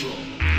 Show.